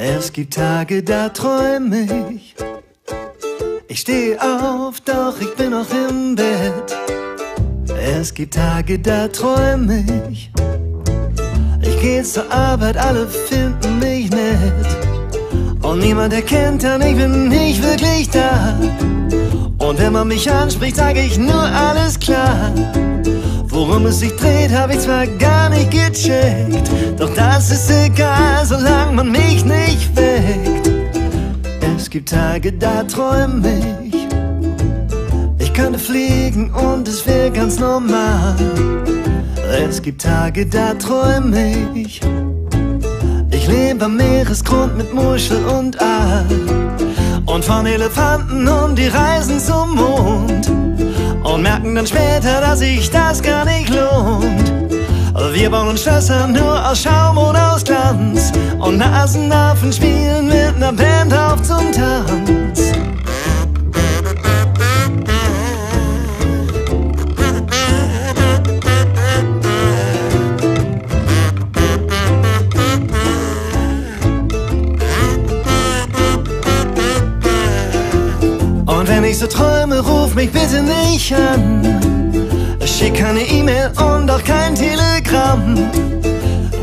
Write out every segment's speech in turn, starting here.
Es gibt Tage, da träum ich. Ich steh auf, doch ich bin noch im Bett. Es gibt Tage, da träum ich. Ich geh zur Arbeit, alle finden mich nett. Und niemand erkennt dann, ich bin nicht wirklich da. Und wenn man mich anspricht, sag ich nur alles klar. Worum es sich dreht, hab ich zwar gar nicht gecheckt, doch das ist egal, solange man mich nicht Tage, da träum ich. Ich könnte fliegen und es wäre ganz normal. Es gibt Tage, da träum ich. Ich lebe am Meeresgrund mit Muschel und Aal. Und von Elefanten und die reisen zum Mond und merken dann später, dass sich das gar nicht lohnt. Wir bauen Schlösser nur aus Schaum und aus Glanz und Nasenaffen spielen mit zum Tanz. Und wenn ich so träume, ruf mich bitte nicht an. Schick keine E-Mail und auch kein Telegramm.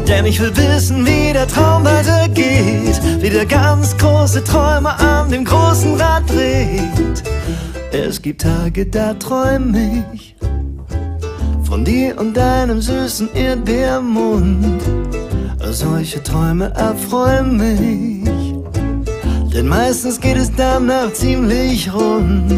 Denn ich will wissen, wie der Traum weitergeht. Wie der ganz große Träumer an dem großen Rad dreht. Es gibt Tage, da träum ich von dir und deinem süßen Erdbeermund. Solche Träume erfreuen mich. Denn meistens geht es danach ziemlich rund.